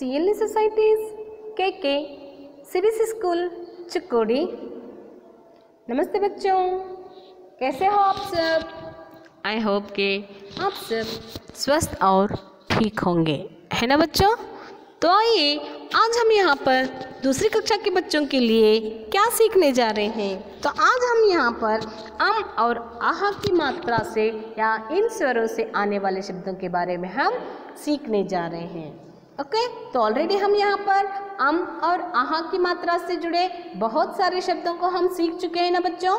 CLE Societies, KK, series school Chikodi नमस्ते बच्चों कैसे हो आप सब? आई होप के आप सब स्वस्थ और ठीक होंगे। है ना बच्चों? तो आइए आज हम यहाँ पर दूसरी कक्षा के बच्चों के लिए क्या सीखने जा रहे हैं? तो आज हम यहाँ पर अम और आह की मात्रा से या इन स्वरों से आने वाले शब्दों के बारे में हम सीखने जा रहे हैं। ओके तो ऑलरेडी हम यहाँ पर अम और आहा की मात्रा से जुड़े बहुत सारे शब्दों को हम सीख चुके हैं ना बच्चों?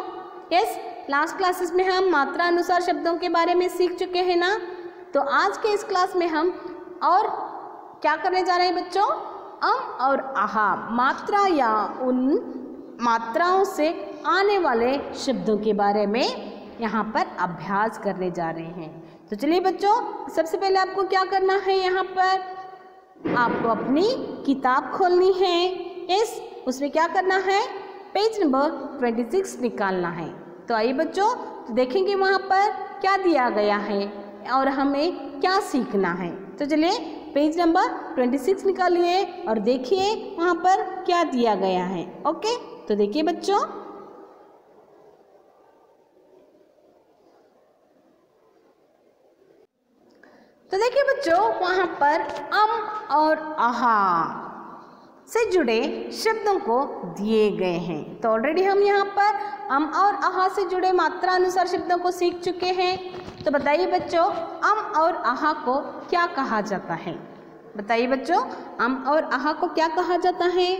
यस लास्ट क्लासेस में हम मात्रा अनुसार शब्दों के बारे में सीख चुके हैं ना? तो आज के इस क्लास में हम और क्या करने जा रहे हैं बच्चों? अम और आहा मात्रा या उन मात्राओं से आने वाले शब्दों के बारे में यहाँ पर अभ्यास करने जा रहे हैं। तो चलिए बच्चों, सबसे पहले आपको क्या करना है यहाँ पर? आपको अपनी किताब खोलनी है। इस, उसमें क्या करना है? पेज नंबर ट्वेंटी सिक्स निकालना है। तो आइए बच्चों तो देखेंगे वहाँ पर क्या दिया गया है और हमें क्या सीखना है। तो चलिए, पेज नंबर ट्वेंटी सिक्स निकालिए और देखिए वहाँ पर क्या दिया गया है। ओके? तो देखिए बच्चों तो देखिए बच्चों, वहाँ पर अम और आहा से जुड़े शब्दों को दिए गए हैं। तो ऑलरेडी हम यहाँ पर अम और आहा से जुड़े मात्रा अनुसार शब्दों को सीख चुके हैं। तो बताइए बच्चों, अम और आहा को क्या कहा जाता है? बताइए बच्चों, अम और आहा को क्या कहा जाता है?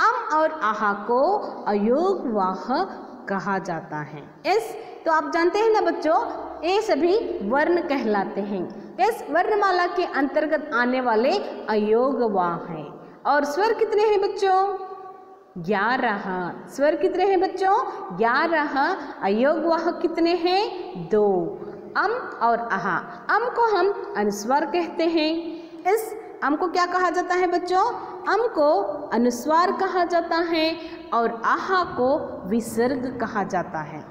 अम और आहा को अयोगवाह कहा जाता है। इस तो आप जानते हैं ना बच्चों ये सभी वर्ण कहलाते हैं। इस वर्णमाला के अंतर्गत आने वाले अयोगवाह हैं। और स्वर कितने हैं बच्चों? ग्यारह। स्वर कितने हैं बच्चों? ग्यारह। अयोगवाह कितने हैं? दो। अम और आहा अम को हम अनुस्वर कहते हैं। इस अम को क्या कहा जाता है बच्चों? अम को अनुस्वार कहा जाता है और आहा को विसर्ग कहा जाता है।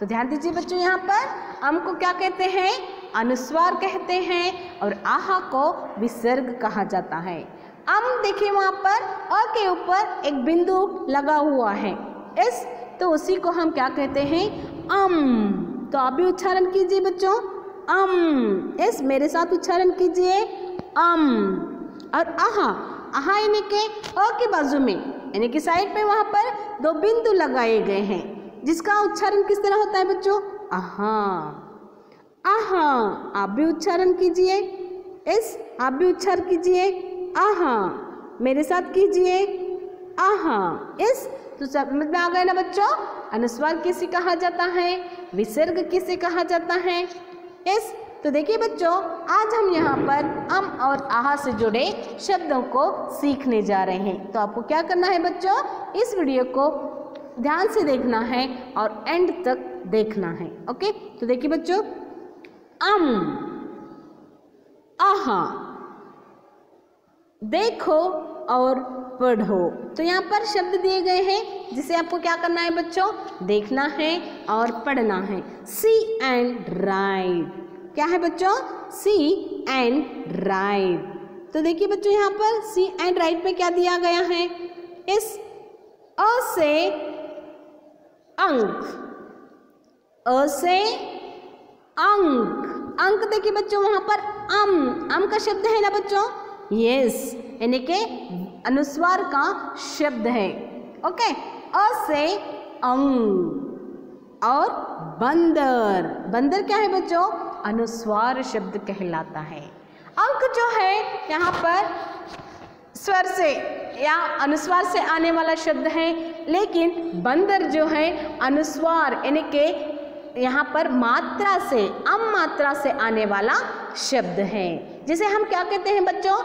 तो ध्यान दीजिए बच्चों यहाँ पर। अम को क्या कहते हैं? अनुस्वार कहते हैं और आहा को विसर्ग कहा जाता है। अम देखिए वहाँ पर अ के ऊपर एक बिंदु लगा हुआ है। इस तो उसी को हम क्या कहते हैं? अम। तो आप भी उच्चारण कीजिए बच्चों। अम। इस, मेरे साथ उच्चारण कीजिए। अम। और आहा। आहा यानी के अ के बाजू में, यानी कि साइड पे वहाँ पर दो बिंदु लगाए गए हैं। जिसका उच्चारण किस तरह होता है बच्चों? आहा आहा आप भी उच्चारण कीजिए। इस आप भी उच्चार कीजिए। आहा मेरे साथ कीजिए। आहा इस तो समझ में आ गए ना बच्चों? अनुस्वार किसे कहा जाता है? विसर्ग किसे कहा जाता है? इस तो देखिए बच्चों, आज हम यहाँ पर अम और आहा से जुड़े शब्दों को सीखने जा रहे हैं। तो आपको क्या करना है बच्चों? इस वीडियो को ध्यान से देखना है और एंड तक देखना है ओके तो देखिए बच्चों, अम, आहा, देखो और पढ़ो। तो यहाँ पर शब्द दिए गए हैं, जिसे आपको क्या करना है बच्चों? देखना है और पढ़ना है। सी एंड राइट क्या है बच्चों? सी एंड राइट तो देखिए बच्चों, यहाँ पर सी एंड राइट में क्या दिया गया है? इस अ से अंक। अ से अंक। अंक देखिए बच्चों, वहाँ पर अम। अम का शब्द है ना बच्चों? यस यानी के अनुस्वार का शब्द है। ओके अ से अंग और बंदर। बंदर क्या है बच्चों? अनुस्वार शब्द कहलाता है। अंक जो है, यहाँ पर स्वर से या अनुस्वार से आने वाला शब्द है। लेकिन बंदर जो है, अनुस्वार, यानी के यहाँ पर मात्रा से, अम मात्रा से आने वाला शब्द है। जिसे हम क्या कहते हैं बच्चों?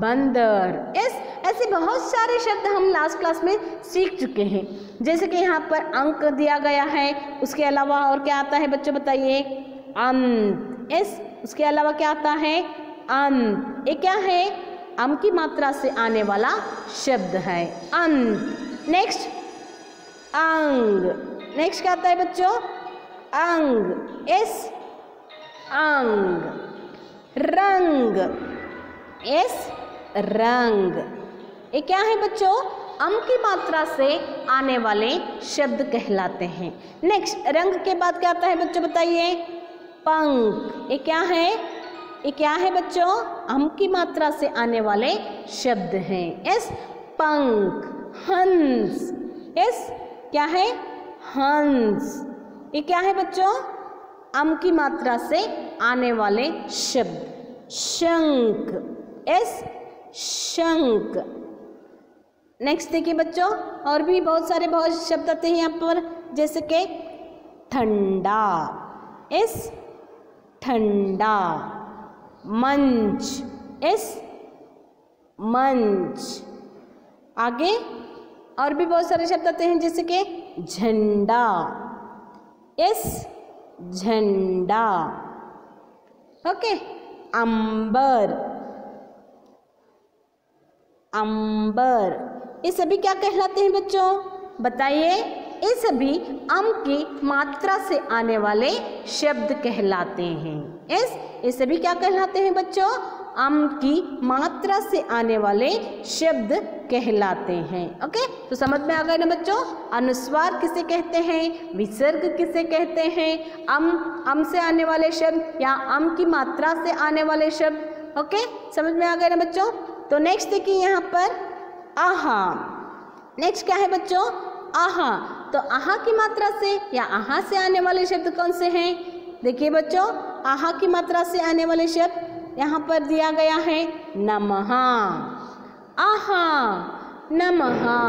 बंदर। इस, ऐसे बहुत सारे शब्द हम लास्ट क्लास में सीख चुके हैं। जैसे कि यहाँ पर अंक दिया गया है, उसके अलावा और क्या आता है बच्चों बताइए? अंत। इस, उसके अलावा क्या आता है? अंत। ये क्या है? अम की मात्रा से आने वाला शब्द है। अंत। नेक्स्ट अंग। नेक्स्ट क्या आता है बच्चों? अंग। एस अंग। रंग। एस रंग। ये क्या है बच्चों? अम की मात्रा से आने वाले शब्द कहलाते हैं। नेक्स्ट रंग के बाद क्या आता है बच्चों बताइए? पंख। ये क्या है? ये क्या है बच्चों? अम की मात्रा से आने वाले शब्द हैं। यस पंख। हंस। यस क्या है? हंस ये क्या है बच्चों? अम की मात्रा से आने वाले शब्द। शंख एस शंख नेक्स्ट देखिए बच्चों, और भी बहुत सारे बहुत शब्द आते हैं यहाँ पर, जैसे कि ठंडा। एस ठंडा। मंच। एस मंच। आगे और भी बहुत सारे शब्द आते हैं, जैसे कि झंडा। एस झंडा। ओके, अंबर। अंबर। ये सभी क्या कहलाते हैं बच्चों? बताइए। ये सभी अम की मात्रा से आने वाले शब्द कहलाते हैं। यस, ये सभी क्या कहलाते हैं बच्चों? अम की मात्रा से आने वाले शब्द कहलाते हैं, ओके? तो समझ में आ गए ना बच्चों? अनुस्वार किसे कहते हैं? विसर्ग किसे कहते हैं? अम अम से आने वाले शब्द या अम की मात्रा से आने वाले शब्द, ओके? समझ में आ गए ना बच्चों? तो नेक्स्ट देखिए यहाँ पर, आहा। नेक्स्ट क्या है बच्चों? आहा। तो आहा की मात्रा से या आहा से आने वाले शब्द कौन से हैं? देखिए बच्चों, आहा की मात्रा से आने वाले शब्द यहाँ पर दिया गया है नमहा आहा नमहा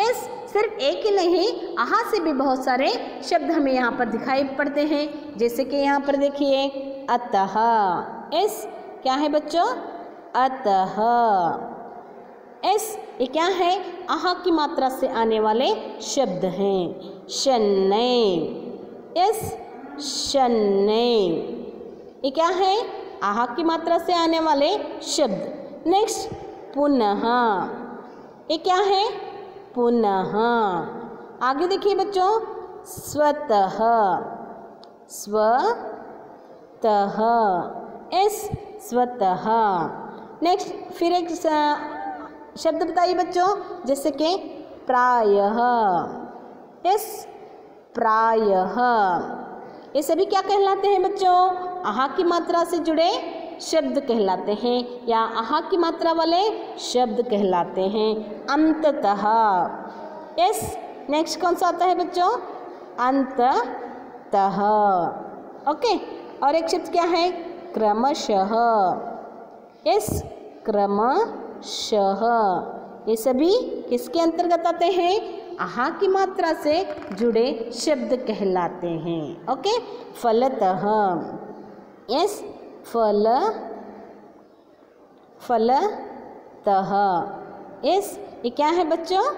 इस सिर्फ़ एक ही नहीं, आहा से भी बहुत सारे शब्द हमें यहाँ पर दिखाई पड़ते हैं। जैसे कि यहाँ पर देखिए, अतः। इस क्या है बच्चों? अतः। एस ये क्या है? आहा की मात्रा से आने वाले शब्द हैं। शनै एस शनै ये क्या है? आहा की मात्रा से आने वाले शब्द। नेक्स्ट पुनः। ये क्या है? पुनः। आगे देखिए बच्चों, स्वतः। स्वतः। एस स्वतः। नेक्स्ट फिर एक शब्द बताइए बच्चों, जैसे कि प्रायः। यस प्रायः। ये सभी क्या कहलाते हैं बच्चों? आहा की मात्रा से जुड़े शब्द कहलाते हैं, या आहा की मात्रा वाले शब्द कहलाते हैं, अंततः। यस नेक्स्ट कौन सा आता है बच्चों? अंततः। ओके और एक शब्द क्या है? क्रमशः। यस क्रमशः। ये सभी किसके अंतर्गत आते हैं? आहा की मात्रा से जुड़े शब्द कहलाते हैं। ओके? फलतः, यस? फल, फलतः, यस? ये क्या है बच्चों?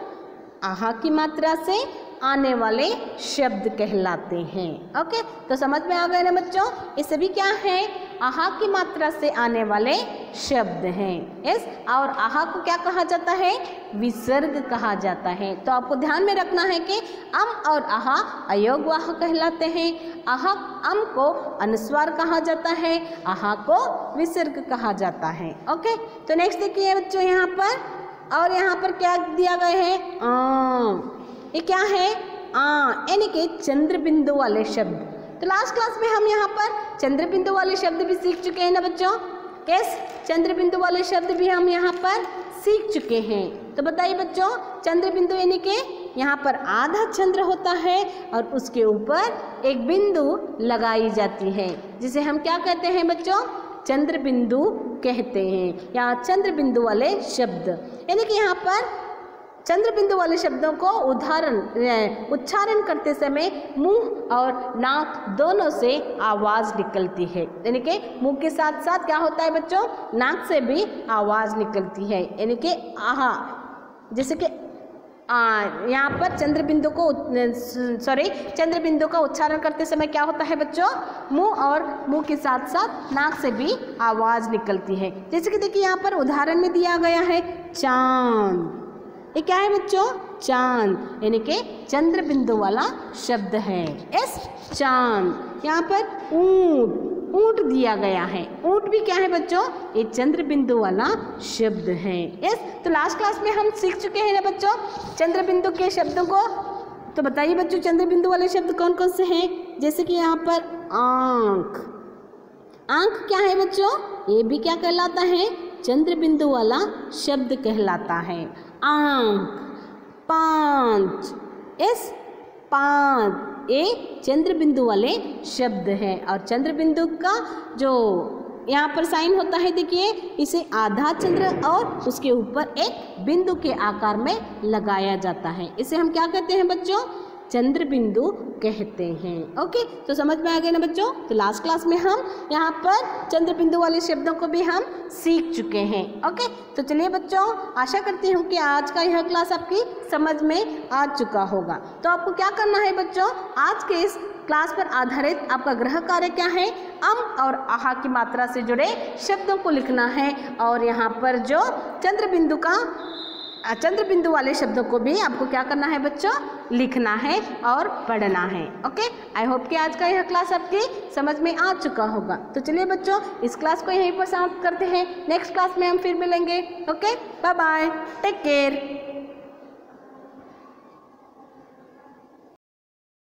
आहा की मात्रा से आने वाले शब्द कहलाते हैं। ओके तो समझ में आ गए ना बच्चों? ये सभी क्या है? आहा की मात्रा से आने वाले शब्द हैं। यस और आहा को क्या कहा जाता है? विसर्ग कहा जाता है। तो आपको ध्यान में रखना है कि अम और आहा अयोग अयोगवाह कहलाते हैं। आहा अम को अनुस्वार कहा जाता है। आहा को विसर्ग कहा जाता है। ओके तो नेक्स्ट देखिए बच्चों यहाँ पर। और यहाँ पर क्या दिया गया है? आम ये क्या है? आ, यानी कि चंद्र बिंदु वाले शब्द। तो लास्ट क्लास में हम यहाँ पर चंद्र बिंदु वाले शब्द भी सीख चुके हैं ना बच्चों? कैस चंद्र बिंदु वाले शब्द भी हम यहाँ पर सीख चुके हैं। तो बताइए बच्चों चंद्र बिंदु यानी कि यहाँ पर आधा चंद्र होता है और उसके ऊपर एक बिंदु लगाई जाती है। जिसे हम क्या कहते हैं बच्चों? चंद्र बिंदु कहते हैं। या चंद्र बिंदु वाले शब्द। यानी कि यहाँ पर चंद्र बिंदु वाले शब्दों को उदाहरण उच्चारण करते समय मुँह और नाक दोनों से आवाज़ निकलती है। यानी कि मुँह के साथ साथ क्या होता है बच्चों? नाक से भी आवाज़ निकलती है। यानी कि, आहा, जैसे कि यहाँ पर चंद्र बिंदु को सॉरी चंद्र बिंदु का उच्चारण करते समय क्या होता है बच्चों? मुँह और मुँह के साथ साथ नाक से भी आवाज़ निकलती है। जैसे कि देखिए यहाँ पर उदाहरण में दिया गया है, चाँद। ये क्या है बच्चों? चाँद, यानी कि चंद्र बिंदु वाला शब्द है। एस चाँद, यहाँ पर ऊँट ऊँट दिया गया है। ऊँट भी क्या है बच्चों? ये चंद्र बिंदु वाला शब्द है। यस तो लास्ट क्लास में हम सीख चुके हैं ना बच्चों चंद्र बिंदु के शब्दों को। तो बताइए बच्चों चंद्र बिंदु वाले शब्द कौन कौन से हैं? जैसे कि यहाँ पर आँख। आँख क्या है बच्चों? ये भी क्या कहलाता है? चंद्र बिंदु वाला शब्द कहलाता है। आँख पाँच। इस पाँच ये चंद्र बिंदु वाले शब्द है। और चंद्र बिंदु का जो यहाँ पर साइन होता है, देखिए, इसे आधा चंद्र और उसके ऊपर एक बिंदु के आकार में लगाया जाता है। इसे हम क्या कहते हैं बच्चों? चंद्र बिंदु कहते हैं। ओके तो समझ में आ गए ना बच्चों? तो लास्ट क्लास में हम यहाँ पर चंद्र बिंदु वाले शब्दों को भी हम सीख चुके हैं। ओके तो चलिए बच्चों, आशा करती हूँ कि आज का यह क्लास आपकी समझ में आ चुका होगा। तो आपको क्या करना है बच्चों? आज के इस क्लास पर आधारित आपका ग्रह कार्य क्या है? अम और आहा की मात्रा से जुड़े शब्दों को लिखना है। और यहाँ पर जो चंद्र बिंदु का चंद्र बिंदु वाले शब्दों को भी आपको क्या करना है बच्चों? लिखना है और पढ़ना है, ओके? आई होप कि आज का यह क्लास आपकी समझ में आ चुका होगा। तो चलिए बच्चों, इस क्लास को यहीं पर समाप्त करते हैं। नेक्स्ट क्लास में हम फिर मिलेंगे, okay? Bye bye take care